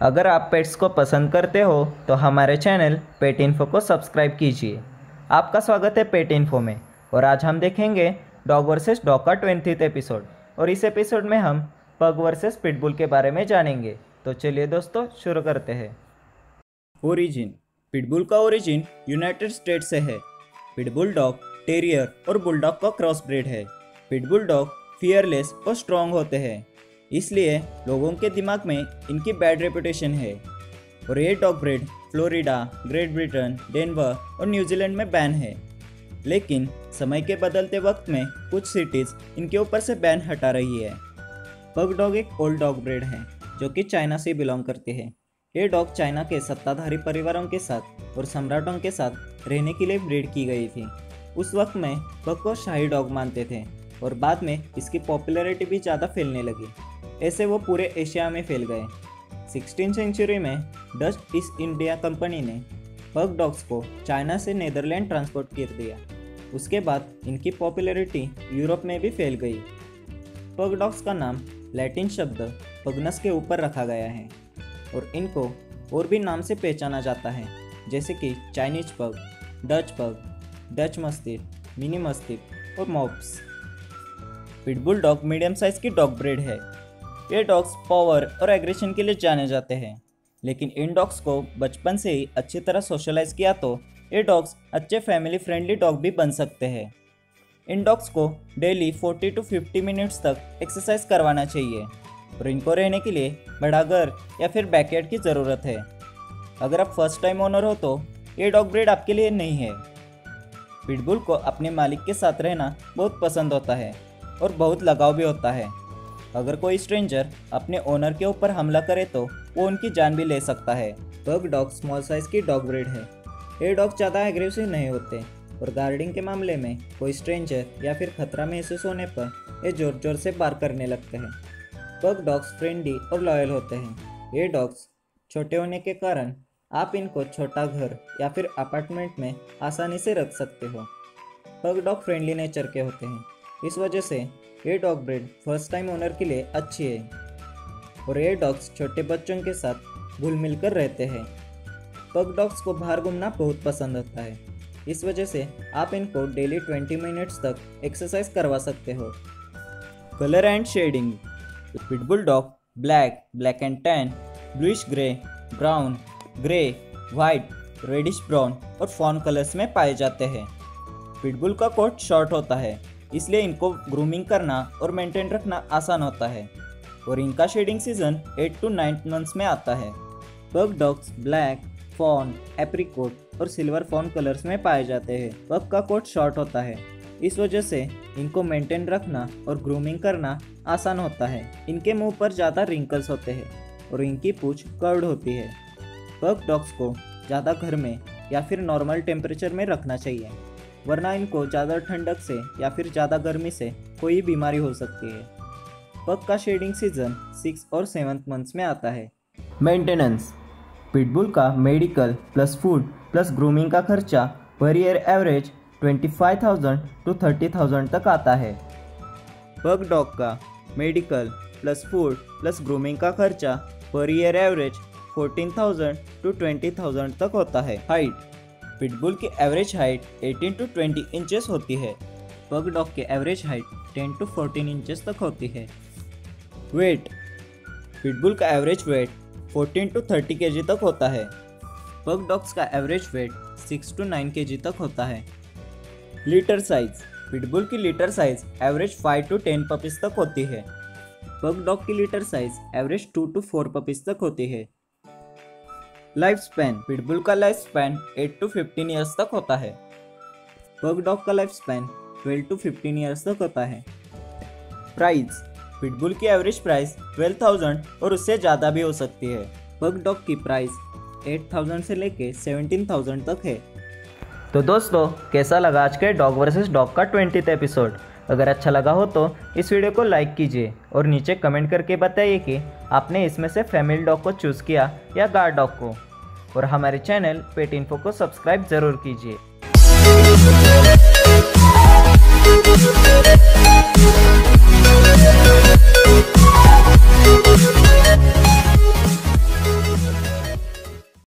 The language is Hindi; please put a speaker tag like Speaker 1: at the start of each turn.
Speaker 1: अगर आप पेट्स को पसंद करते हो तो हमारे चैनल पेट इन्फो को सब्सक्राइब कीजिए। आपका स्वागत है पेट इन्फो में, और आज हम देखेंगे डॉग वर्सेस डॉग का ट्वेंटी एपिसोड और इस एपिसोड में हम पग वर्सेस पिटबुल के बारे में जानेंगे। तो चलिए दोस्तों, शुरू करते हैं। ओरिजिन पिटबुल का ओरिजिन यूनाइटेड स्टेट से है। पिटबुल डॉग टेरियर और बुलडॉग का क्रॉस ब्रीड है। पिटबुल डॉग फियरलेस और स्ट्रॉन्ग होते हैं। इसलिए लोगों के दिमाग में इनकी बैड रेपुटेशन है। और ये dog breed Florida Great Britain Denver और न्यूजीलैंड में बैन है। लेकिन समय के बदलते वक्त में कुछ सिटीज़ इनके ऊपर से बैन हटा रही है। पग डॉग एक ओल्ड डॉग ब्रीड है, जो कि चाइना से बिलोंग करते हैं। ये डॉग चाइना के सत्ताधारी परिवारों के साथ और सम्राटों के साथ रहने के लिए ब्रीड की गई थी। उस वक्त में पग को शाही डॉग मानते थे और बाद में इसकी पॉपुलैरिटी भी ज़्यादा फैलने लगी। ऐसे वो पूरे एशिया में फैल गए। सिक्सटीन सेंचुरी में डच ईस्ट इंडिया कंपनी ने पग डॉग्स को चाइना से नीदरलैंड ट्रांसपोर्ट कर दिया। उसके बाद इनकी पॉपुलैरिटी यूरोप में भी फैल गई। पग डॉग्स का नाम लैटिन शब्द पगनस के ऊपर रखा गया है और इनको और भी नाम से पहचाना जाता है, जैसे कि चाइनीज़ पग, डच पग, डच मस्तिफ मिनी मस्तिफ और mops pitbull dog medium size की डॉग ब्रीड है। ये डॉग्स पावर और एग्रेशन के लिए जाने जाते हैं। लेकिन इन डॉग्स को बचपन से ही अच्छी तरह सोशलाइज किया तो ये डॉग्स अच्छे फैमिली फ्रेंडली डॉग भी बन सकते हैं। इन डॉग्स को डेली 40 टू 50 मिनट्स तक एक्सरसाइज करवाना चाहिए और इनको रहने के लिए बड़ा घर या फिर बैकयार्ड की ज़रूरत है। अगर आप फ़र्स्ट टाइम ओनर हो तो ये डॉग ब्रीड आपके लिए नहीं है। पिटबुल को अपने मालिक के साथ रहना बहुत पसंद होता है और बहुत लगाव भी होता है। अगर कोई स्ट्रेंजर अपने ओनर के ऊपर हमला करे तो वो उनकी जान भी ले सकता है। पग डॉग, स्मॉल साइज़ की डॉग ब्रीड है। ये डॉग ज़्यादा एग्रेसिव नहीं होते और गार्डिंग के मामले में कोई स्ट्रेंजर या फिर खतरा महसूस होने पर ये ज़ोर ज़ोर से बार करने लगते हैं। पग डॉग्स फ्रेंडली और लॉयल होते हैं। ये डॉग्स छोटे होने के कारण आप इनको छोटा घर या फिर अपार्टमेंट में आसानी से रख सकते हो। पग डॉग फ्रेंडली नेचर के होते हैं। इस वजह से ये dog breed first time owner के लिए अच्छी है। और ये डॉग्स छोटे बच्चों के साथ घुल मिल कर रहते हैं। पग डॉग्स को बाहर घूमना बहुत पसंद होता है। इस वजह से आप इनको डेली 20 मिनट्स तक एक्सरसाइज करवा सकते हो। Colour and shedding pitbull dog black black and tan bluish grey brown grey white reddish brown और फॉन कलर्स में पाए जाते हैं। पिटबुल का कोट शॉर्ट होता है। इसलिए इनको ग्रूमिंग करना और मेंटेन रखना आसान होता है। और इनका shedding season eight to ninth months में आता है। Pug dogs black fawn apricot और सिल्वर फॉन कलर्स में पाए जाते हैं। पग का कोट शॉर्ट होता है। इस वजह से इनको मेंटेन रखना और ग्रूमिंग करना आसान होता है। इनके मुँह पर ज़्यादा रिंकल्स होते हैं और इनकी पूछ कर्ड होती है। पग डॉग्स को ज़्यादा घर में या फिर नॉर्मल टेम्परेचर में रखना चाहिए। वरना इनको ज़्यादा ठंडक से या फिर ज़्यादा गर्मी से कोई बीमारी हो सकती है। पग का शेडिंग सीज़न सिक्स और सेवन्थ मंथ्स में आता है। मेंटेनेंस। पिटबुल का medical plus food plus grooming का खर्चा पर ईयर एवरेज 25,000 टू 30,000 तक आता है। पग डॉग का medical plus food plus grooming का खर्चा पर ईयर एवरेज 14,000 टू 20,000 तक होता है। हाइट। पिटबुल की एवरेज हाइट 18 टू 20 इंचेस होती है। पग डॉग की एवरेज हाइट 10 टू 14 इंचेस तक होती है। वेट, पिटबुल का एवरेज वेट 14 टू 30 के तक होता है। पग डॉग्स का एवरेज वेट 6 टू 9 के तक होता है। लीटर साइज़, पिटबुल की litter size average 5 to 10 puppies तक होती है। पग डॉग की litter size average 2 to 4 puppies तक होती है। लाइफ स्पैन पिटबुल का लाइफ स्पैन 8 टू 15 ईयर्स तक होता है। पग डॉग का लाइफ स्पैन 12 टू 15 ईयर्स तक होता है। प्राइस पिटबुल की एवरेज प्राइस 12,000 और उससे ज़्यादा भी हो सकती है। पग डॉग की प्राइस 8,000 से लेके 17,000 तक है। तो दोस्तों कैसा लगा आज के डॉग वर्सेस डॉग का ट्वेंटी एपिसोड अगर अच्छा लगा हो तो इस वीडियो को लाइक कीजिए और नीचे कमेंट करके बताइए कि आपने इसमें से फैमिली डॉग को चूज़ किया या गार्ड डॉग को। और हमारे चैनल पेट इन्फो को सब्सक्राइब ज़रूर कीजिए।